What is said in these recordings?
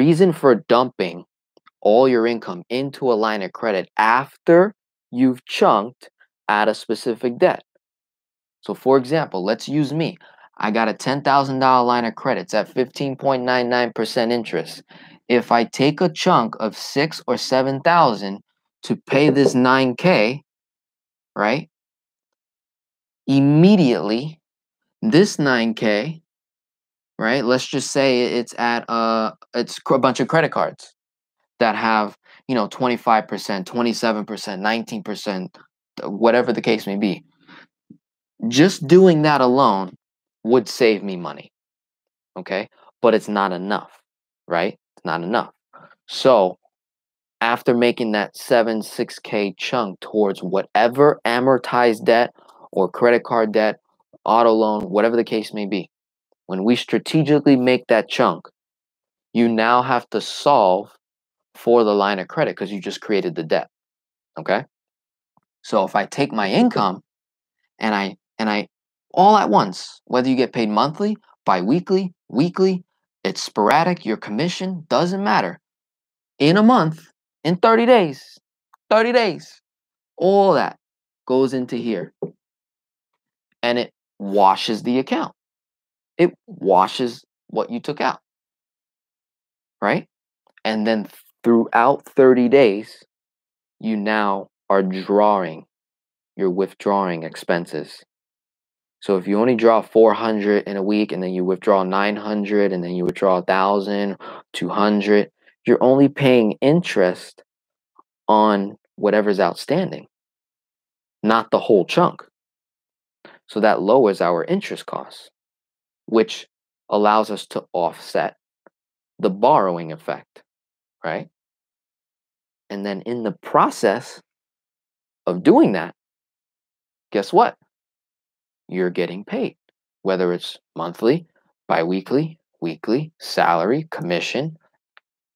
reason for dumping all your income into a line of credit after you've chunked at a specific debt. So, for example, let's use me. I got a $10,000 line of credits at 15.99% interest. If I take a chunk of six or 7,000 to pay this 9K, right? Immediately, this 9K, right? Let's just say it's at uh it's a bunch of credit cards that have, you know, 25%, 27%, 19%, whatever the case may be. Just doing that alone would save me money. Okay? But it's not enough, right? It's not enough. So, after making that 7 6k chunk towards whatever amortized debt or credit card debt, auto loan, whatever the case may be, when we strategically make that chunk, you now have to solve for the line of credit because you just created the debt. Okay? So if I take my income and I and I all at once, whether you get paid monthly, bi-weekly, weekly, it's sporadic, your commission, doesn't matter. In a month, in 30 days, 30 days, all that goes into here. And it washes the account. It washes what you took out. Right? And then throughout 30 days, you now are drawing, you're withdrawing expenses. So if you only draw 400 in a week and then you withdraw 900 and then you withdraw 1000, 200, you're only paying interest on whatever's outstanding, not the whole chunk. So that lowers our interest costs, which allows us to offset the borrowing effect, right? And then in the process of doing that, guess what? You're getting paid, whether it's monthly, biweekly, weekly, salary, commission,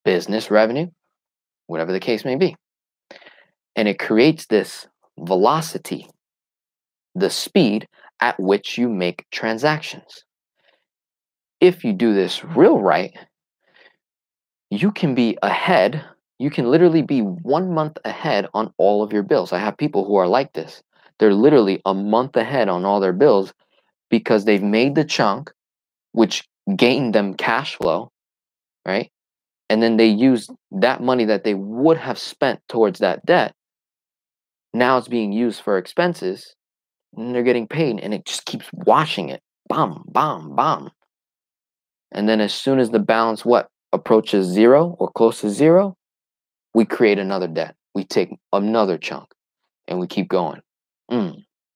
business revenue, whatever the case may be. And it creates this velocity, the speed at which you make transactions. If you do this real right, you can be ahead. You can literally be one month ahead on all of your bills. I have people who are like this. They're literally a month ahead on all their bills because they've made the chunk, which gained them cash flow, right? And then they use that money that they would have spent towards that debt. Now it's being used for expenses and they're getting paid and it just keeps washing it. Bam, bam, bam. And then as soon as the balance what approaches zero or close to zero, we create another debt. We take another chunk and we keep going. Mm.